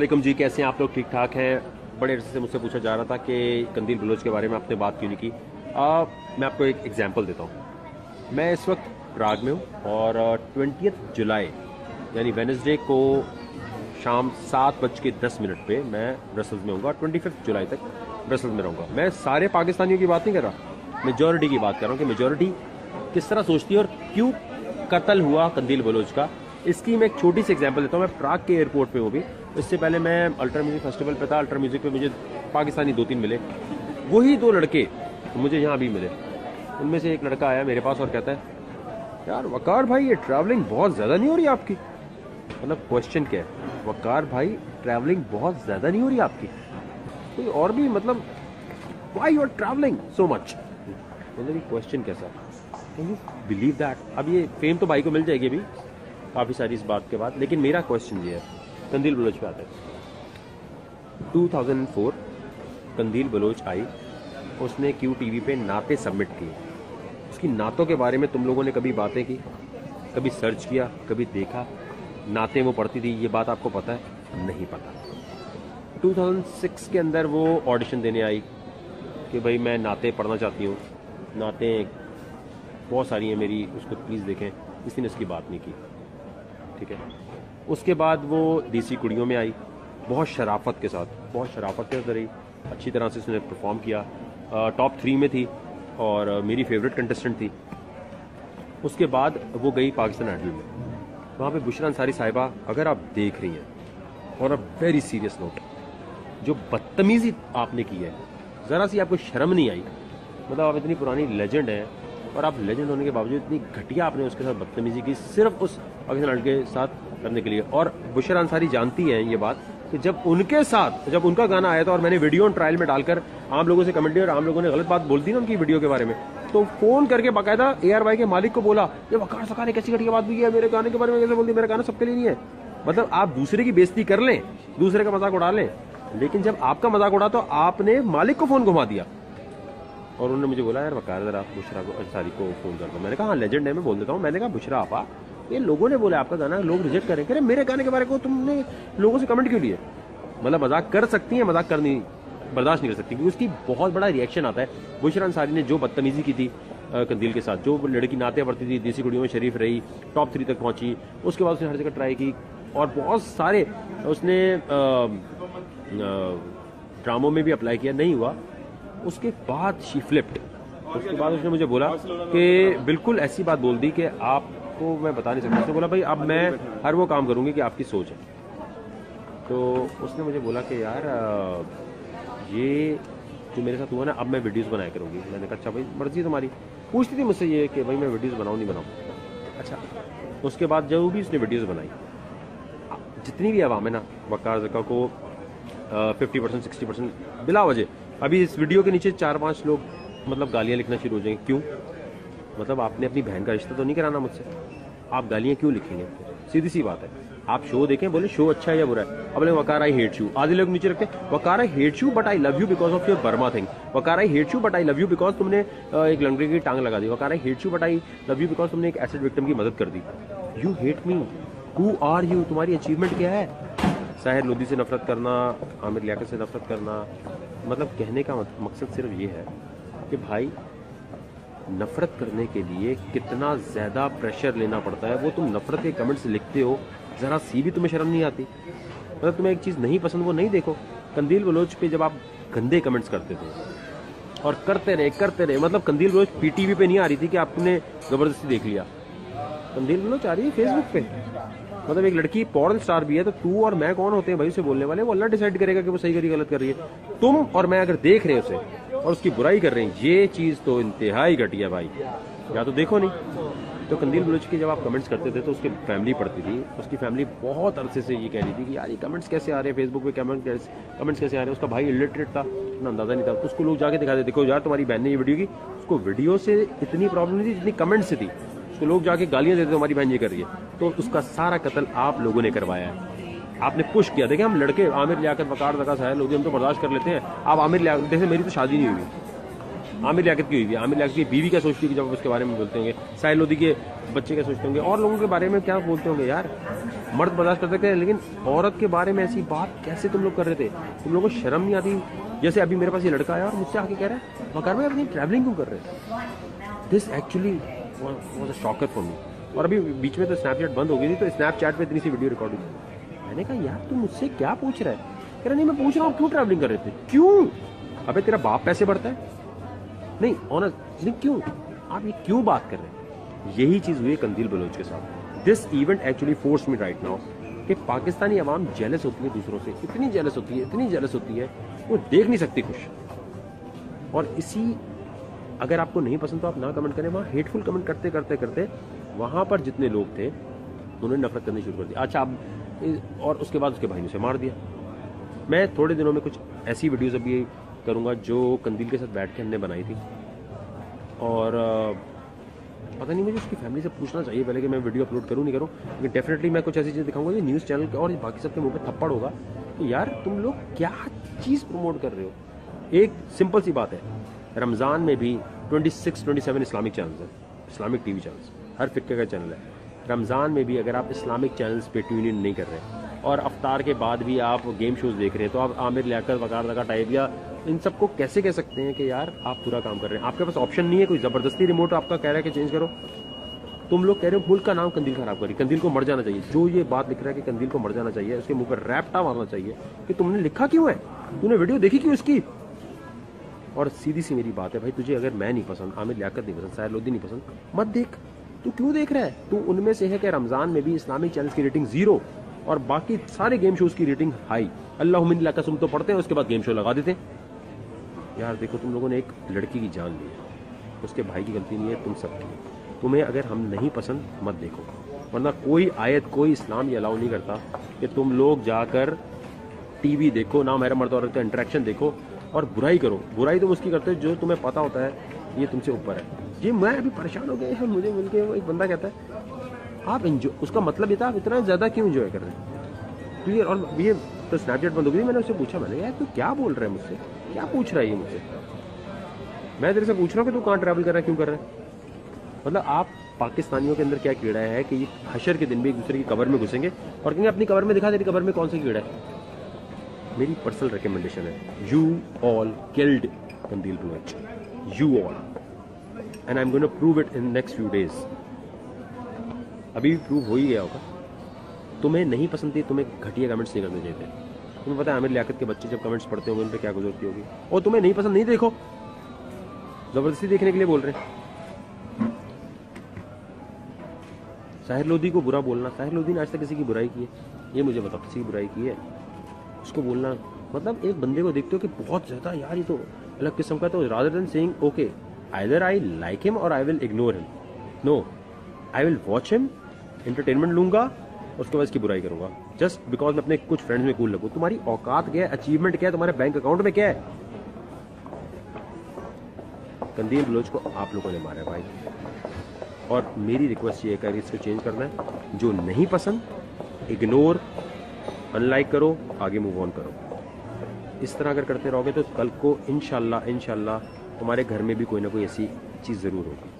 असलम जी कैसे हैं आप लोग? ठीक ठाक हैं? बड़े अरसे से मुझसे पूछा जा रहा था कि कंदील बलोच के बारे में आपने बात क्यों नहीं की? आ, मैं आपको एक एग्जांपल देता हूँ। मैं इस वक्त प्राग में हूँ और ट्वेंटी जुलाई यानी वेनसडे को शाम सात बज के दस मिनट पर मैं ब्रसल्स में हूँ ट्वेंटी फिफ्थ जुलाई तक ब्रसल्स में रहूँगा। मैं सारे पाकिस्तानियों की बात नहीं कर रहा मेजोरिटी की बात कर रहा हूँ कि मेजोरिटी किस तरह सोचती है और क्यों कत्ल हुआ कंदील बलोच का? इसकी मैं एक छोटी सी एग्जांपल देता हूँ। मैं प्राग के एयरपोर्ट पे हूँ भी इससे पहले मैं अल्ट्रा म्यूज़िक फेस्टिवल पे था। अल्ट्रा म्यूज़िक पे मुझे पाकिस्तानी दो तीन मिले। वही दो लड़के मुझे यहाँ भी मिले। उनमें से एक लड़का आया मेरे पास और कहता है, यार, वकार भाई, ये ट्रैवलिंग बहुत ज़्यादा नहीं हो रही आपकी? मतलब क्वेश्चन क्या है? वकार भाई ट्रैवलिंग बहुत ज़्यादा नहीं हो रही आपकी? कोई और भी मतलब why you are travelling so much मतलब ये क्वेश्चन कैसा कैन यू बिलीव दैट अब ये फेम तो भाई को मिल जाएगी अभी। काफ़ी सारी इस बात के बाद। लेकिन मेरा क्वेश्चन ये है, कंदील बलोच पे आता है। 2004 कंदील बलोच आई, उसने क्यू टीवी पे नाते सबमिट किए। उसकी नातों के बारे में तुम लोगों ने कभी बातें की? कभी सर्च किया? कभी देखा? नाते वो पढ़ती थी, ये बात आपको पता है? नहीं पता। 2006 के अंदर वो ऑडिशन देने आई कि भाई मैं नाते पढ़ना चाहती हूँ। नाते बहुत सारी हैं मेरी, उसको प्लीज़ देखें। किसी ने उसकी बात नहीं की। ठीक है। उसके बाद वो देसी कुड़ियों में आई, बहुत शराफत के साथ, बहुत शराफत के साथ रही, अच्छी तरह से उसने परफॉर्म किया। टॉप थ्री में थी और मेरी फेवरेट कंटेस्टेंट थी। उसके बाद वो गई पाकिस्तान आइडल में। वहाँ पे बुशरा अंसारी साहिबा, अगर आप देख रही हैं, और अ वेरी सीरियस नोट जो बदतमीज़ी आपने की है, ज़रा सी आपको शर्म नहीं आई? मतलब आप इतनी पुरानी लेजेंड है और आप लेजेंड होने के बावजूद इतनी घटिया आपने उसके साथ बदतमीजी की सिर्फ़ उस पाकिस्तान के साथ करने के लिए। और बुशर अंसारी जानती हैं ये बात कि जब उनके साथ, जब उनका गाना आया था और मैंने वीडियो ट्रायल में डालकर आम लोगों से कमेंट और आम लोगों ने गलत बात बोल दी ना उनकी वीडियो के बारे में तो फ़ोन करके बाकायदा ए आर वाई के मालिक को बोला, ये वकार सकार ने कैसी घटिया बात भी है, मेरे गाने के बारे में कैसे बोल दी मेरा गाना सबके लिए नहीं है। मतलब आप दूसरे की बेइज्जती कर लें, दूसरे का मज़ाक उड़ा लें, लेकिन जब आपका मज़ाक उड़ा तो आपने मालिक को फ़ोन घुमा दिया। और उन्होंने मुझे बोला, यार वकार जरा आप बुशरा को, अंसारी को फ़ोन कर दो। मैंने कहा हाँ लेजेंड है, मैं बोल देता हूँ। मैंने कहा, बुशरा आपा, ये लोगों ने बोला आपका गाना, लोग रिजेक्ट करें। करें मेरे गाने के बारे को तुमने लोगों से कमेंट क्यों लिए? मतलब मज़ाक कर सकती हैं, मज़ाक करनी, बर्दाश्त नहीं कर सकती, क्योंकि उसकी बहुत बड़ा रिएक्शन आता है। बुशरा अंसारी ने जो बदतमीजी की थी कंदील के साथ, जो लड़की नाते पड़ती थी, देसी कुड़ियों में शरीफ रही टॉप थ्री तक पहुँची, उसके बाद उसने हर जगह ट्राई की, और बहुत सारे उसने ड्रामों में भी अप्लाई किया, नहीं हुआ। उसके बाद शी फ्लिप्ड उसके बाद उसने मुझे बोला कि बिल्कुल ऐसी बात बोल दी कि आपको मैं बता नहीं सकता। उसने बोला, भाई, अब मैं हर वो काम करूँगी कि आपकी सोच है। तो उसने मुझे बोला कि, यार ये जो मेरे साथ हुआ ना, अब मैं वीडियोस बनाया करूँगी। मैंने कहा अच्छा भाई, मर्ज़ी तुम्हारी। पूछती थी मुझसे ये कि, भाई, मैं वीडियोस बनाऊँ, नहीं बनाऊँ? अच्छा उसके बाद जो भी उसने वीडियोस बनाई, जितनी भी आवाम है ना वकार जका को फिफ्टी परसेंट सिक्सटी परसेंट बिला वजह अभी इस वीडियो के नीचे चार पाँच लोग मतलब गालियाँ लिखना शुरू हो जाएँगे। क्यों? मतलब आपने अपनी बहन का रिश्ता तो नहीं कराना मुझसे। आप गालियाँ क्यों लिखेंगे? सीधी सी बात है। आप शो देखें, बोले, शो अच्छा है या बुरा है? अब वकार आई हेट यू आधे लोग नीचे रखते, Waqar I hate you but I love you because of your Burma thing Waqar I hate you but I love you because तुमने एक लंगड़े की टांग लगा दी। Waqar I hate you but I love you because तुमने एक acid victim की मदद कर दी। You hate me who are you तुम्हारी अचीवमेंट क्या है? साहिर लोधी से नफरत करना, आमिर लियाकत से नफरत करना मतलब कहने का मकसद सिर्फ़ ये है कि भाई, नफरत करने के लिए कितना ज़्यादा प्रेशर लेना पड़ता है। वो तुम नफरत के कमेंट्स लिखते हो, ज़रा सी भी तुम्हें शर्म नहीं आती। मतलब तुम्हें एक चीज़ नहीं पसंद, वो नहीं देखो। कंदील बलोच पे जब आप गंदे कमेंट्स करते थे और करते रहे करते रहे मतलब कंदील बलोच पीटीवी पे नहीं आ रही थी कि आपने ज़बरदस्ती देख लिया। कंदील बलोच आ रही है फेसबुक पे? मतलब एक लड़की पॉर्न स्टार भी है तो तू और मैं कौन होते हैं भाई उसे बोलने वाले? वो अल्लाह डिसाइड करेगा कि वो सही करी, गलत कर रही है। तुम और मैं अगर देख रहे उसे और उसकी बुराई कर रहे हैं, ये चीज़ तो इंतहाई घटिया भाई। या तो देखो नहीं। तो कंदील बलूच की जब आप कमेंट्स करते थे तो उसकी फैमिली पढ़ती थी। उसकी फैमिली बहुत अरसे से ये कह रही थी कि यार ये कमेंट्स कैसे आ रहे हैं? फेसबुक पे कमेंट कमेंट्स कैसे आ रहे हैं? उसका भाई इलिटरेट था उतना अंदाज़ा नहीं था। उसको लोग जाके दिखा दे देखो यार, तुम्हारी बहन ने ये वीडियो की। उसको वीडियो से इतनी प्रॉब्लम नहीं थी जितनी कमेंट से थी। तो लोग जाके गालियाँ देते हमारी बहन ये कर रही है। तो उसका सारा कत्ल आप लोगों ने करवाया है। आपने पुश किया। देखिए, हम लड़के, आमिर लियाकत, वकार दका साहब लोग हम तो बर्दाश्त कर लेते हैं। आप आमिर लिया जैसे मेरी तो शादी नहीं हुई। आमिर लियाकत की हुई है आमिर लियाकत की बीवी क्या सोचती है जब उसके बारे में बोलते होंगे? साहिल लोधी के बच्चे क्या सोचते होंगे? और लोगों के बारे में क्या बोलते होंगे? यार, मर्द बर्दाश्त कर सकते हैं लेकिन औरत के बारे में ऐसी बात कैसे तुम लोग कर रहे थे? तुम लोगों को शर्म नहीं आती? जैसे अभी मेरे पास ये लड़का आया और मुझसे आके कह रहा है मकार भाई अपनी ट्रैवलिंग क्यों कर रहे हैं? This actually was a shocker for me और अभी बीच में तो स्नैपचैट बंद हो गई थी तो स्नैपचैट पे इतनी सी वीडियो रिकॉर्ड हुई मैंने कहा, यार, तू मुझसे क्या पूछ रहा है? कह रहा, नहीं, मैं पूछ रहा हूँ क्यों ट्रैवलिंग कर रहे थे? क्यों? अबे, तेरा बाप पैसे बढ़ता है? नहीं ऑनस्ट नहीं, क्यों? आप ये क्यों बात कर रहे हैं? यही चीज़ हुई है कंदील बलोच के साथ। This event actually force me right now कि पाकिस्तानी अवाम जेलस होती है दूसरों से। इतनी जेलस होती है, इतनी जेलस होती है, वो देख नहीं सकती खुश। और इसी अगर आपको नहीं पसंद तो आप ना कमेंट करें, वहाँ हेटफुल कमेंट करते करते करते, वहाँ पर जितने लोग थे, उन्होंने नफरत करनी शुरू कर दी। अच्छा अब और उसके बाद उसके भाई ने उसे मार दिया। मैं थोड़े दिनों में कुछ ऐसी वीडियोज़ अभी करूँगा जो कंदील के साथ बैठ के हमने बनाई थी। और पता नहीं मुझे उसकी फैमिली से पूछना चाहिए पहले कि मैं वीडियो अपलोड करूँ, नहीं करूँ। लेकिन डेफिनेटली मैं कुछ ऐसी चीज़ दिखाऊँगा कि न्यूज़ चैनल और बाकी सबके मुँह पे थप्पड़ होगा। कि यार, तुम लोग क्या चीज़ प्रमोट कर रहे हो? एक सिंपल सी बात है। रमज़ान में भी 26, 27 इस्लामिक चैनल्स हैं इस्लामिक टीवी चैनल्स हर फिक्के का चैनल है। रमज़ान में भी अगर आप इस्लामिक चैनल्स पे ट्यून इन नहीं कर रहे और अफ्तार के बाद भी आप गेम शोज़ देख रहे हैं तो आप आमिर लियाकत वकार का टाइप या इन सबको कैसे कह सकते हैं कि यार आप पूरा काम कर रहे हैं? आपके पास ऑप्शन नहीं है कोई ज़बरदस्ती रिमोट आपका कह रहा है कि चेंज करो। तुम लोग कह रहे हो मुल्क का नाम कंदील खराब करी कंदील को मर जाना चाहिए। जो ये बात लिख रहा है कि कंदील को मर जाना चाहिए उसके मुँह पर रैपटा मारना चाहिए कि तुमने लिखा क्यों है? तूने वीडियो देखी क्यों इसकी? और सीधी सी मेरी बात है, भाई, तुझे अगर मैं नहीं पसंद, आमिर लियाकत नहीं पसंद, साहिर लोधी नहीं पसंद, मत देख। तू क्यों देख रहा है? तू उनमें से है कि रमज़ान में भी इस्लामिक चैनल की रेटिंग ज़ीरो और बाकी सारे गेम शोज़ की रेटिंग हाई अल्लाह कसम तो पढ़ते हैं, उसके बाद गेम शो लगा देते यार, देखो, तुम लोगों ने एक लड़की की जान ली है। उसके भाई की गलती नहीं है, तुम सबकी तुम्हें अगर हम नहीं पसंद, मत देखो। वरना कोई आयत, कोई इस्लाम ये अलाउ नहीं करता कि तुम लोग जाकर टीवी देखो, ना मेरा मर्द औरत का इंटरेक्शन देखो और बुराई करो। बुराई तुम उसकी करते हो जो तुम्हें पता होता है, ये तुमसे ऊपर है। ये मैं अभी परेशान हो गया मुझे मिल के एक बंदा कहता है, आप इंजॉय उसका मतलब ये था, आप इतना ज़्यादा क्यों इंजॉय कर रहे हैं? तो ये और ये तो स्नैपचैट बंद हो गई, मैंने उससे पूछा, मैंने यार, तू तो क्या बोल रहा है मुझसे? क्या पूछ रहा है ये मुझसे? मैं तेरे से पूछ रहा हूँ कि तू कहाँ ट्रैवल कर रहा है, क्यों कर रहा है? मतलब आप पाकिस्तानियों के अंदर क्या कीड़ा है कि ये हशर के दिन भी एक दूसरे की कबर में घुसेंगे? और कहेंगे, अपनी कबर में दिखा, तेरी कबर में कौन सा कीड़ा है? मेरी पर्सनल रिकमेंडेशन है। You all killed Qandeel Baloch you all and I am going to prove it in next few days अभी भी प्रूव हो ही गया होगा। तुम्हें नहीं पसंद थी, तुम्हें घटिया कमेंट्स नहीं करने चाहिए तुम्हें पता है आमिर लियाकत के बच्चे जब कमेंट्स पढ़ते होंगे, उन पर क्या गुजरती होगी? और तुम्हें नहीं पसंद, नहीं देखो। ज़बरदस्ती देखने के लिए बोल रहे हैं। साहिर लोधी को बुरा बोलना, साहिर लोधी ने आज तक किसी की बुराई की है? ये मुझे बताओ, किसी की बुराई की है? उसको बोलना। मतलब एक बंदे को देखते हो कि बहुत ज़्यादा यार ये तो अलग किस्म का तो rather than saying okay either I like him और I will ignore him no I will watch him entertainment लूँगा, उसके बाद इसकी बुराई करूँगा। जस्ट बिकॉज़ मैं अपने कुछ फ्रेंड्स में कूल लगू। तुम्हारी औकात क्या है? अचीवमेंट क्या है? तुम्हारे बैंक अकाउंट में क्या है? कंदील बलोच को आप लोगों ने मारा भाई। और मेरी रिक्वेस्ट ये है कि इसको चेंज करना है, जो नहीं पसंद इग्नोर अनलाइक करो, आगे मूव ऑन करो। इस तरह अगर करते रहोगे तो कल को इनशाला इनशाला तुम्हारे घर में भी कोई ना कोई ऐसी चीज़ ज़रूर होगी।